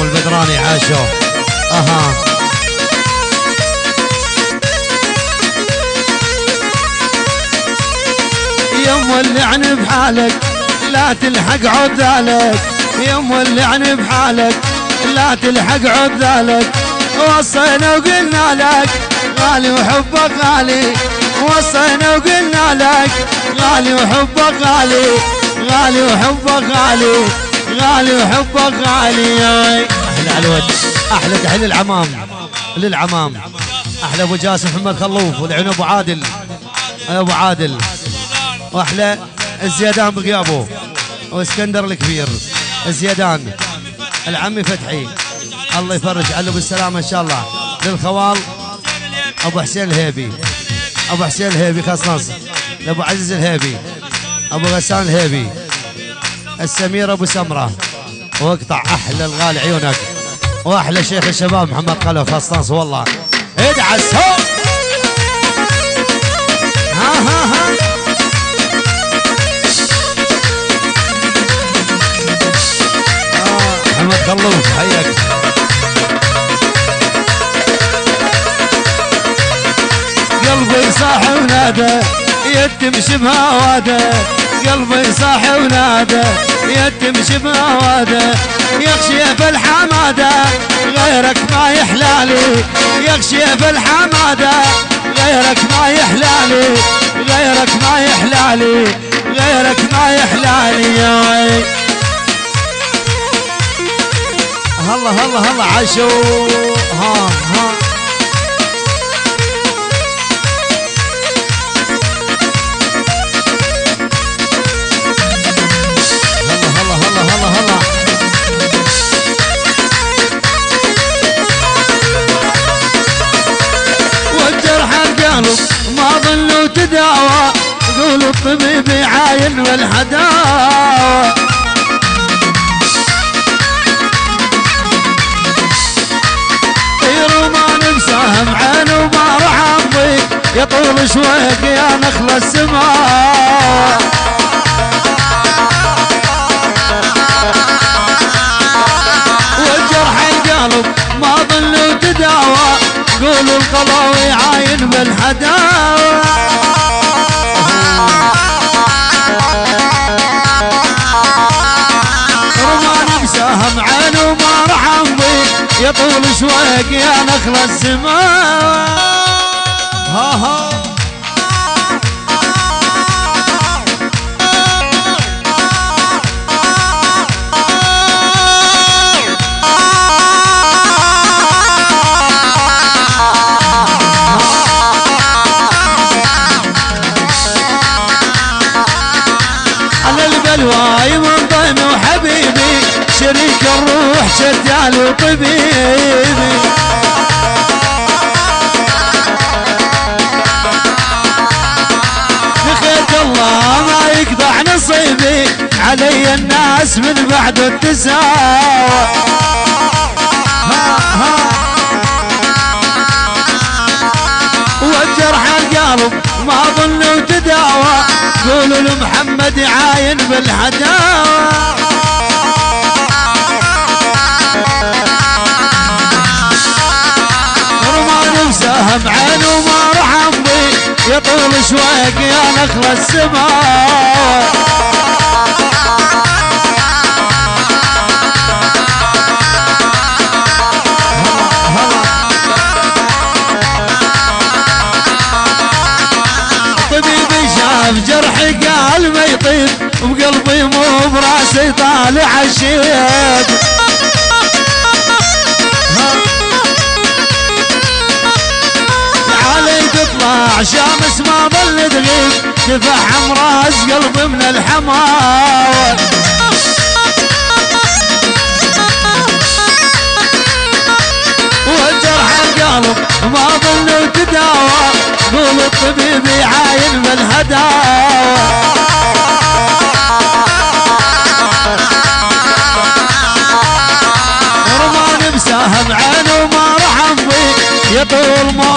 العمام والبدراني عاشوا أها. يم ولعني بحالك لا تلحق عود ذلك. يم ولعني بحالك لا تلحق عود ذلك. وصينا وقلنا لك غالي وحبك غالي. وصينا وقلنا لك غالي وحبك غالي. غالي وحبك غالي. غالي وحبك غالي. أحلى على أحلى تحية للعمام للعمام. أحلى أبو جاسم محمد خلوف والعين أبو عادل. أبو عادل. واحلى الزيادان بغيابه. وإسكندر الكبير الزيادان العمي فتحي. الله يفرج عليه بالسلامة إن شاء الله. للخوال أبو حسين الهيبي. أبو حسين الهيبي خاص نصر لأبو عزيز الهيبي. أبو غسان الهيبي. السمير أبو سمرة. واقطع أحلى الغالي عيونك. وأحلى شيخ الشباب محمد قلو نصر والله. ادعس. ها. ها ها محمد خلوف حياك. قلبي صاح ونادى يتمشي بهواده. قلبي صاح ونادى يتمشي بهواده يخشي في الحمادة غيرك ما يحلالي. يخشي في الحمادة غيرك ما يحلالي. غيرك ما يحلالي. غيرك ما يحلالي ياي هلا هلا هلا عشو ها ها. ظل تداوى قول الطبيب يعاين طير ما نمساهم عين وما راح أمضي يطول شويك يا نخل السماء. والجرح القلب ما ظل تداوى قولوا القضاوي عاين بالحداوى يطول شويك يا نخل السماء. ها ها. الروح شدال وطبيبي بخيت الله ما يقطع نصيبي علي الناس من بعد التساوى. والجرح القلب ما ظن وتداوى. قولوا لمحمد عاين بالهداوى يطول شويك يا نخل السماء. طبيبي شاف ما يطيب مو براسي طالع الشيب شمس ما ظل تغيب شفع حمراس قلبي من الحمار. وجرح القلب ما ظل تداوى قول الطبيب يعاين بالهداوى يطول ما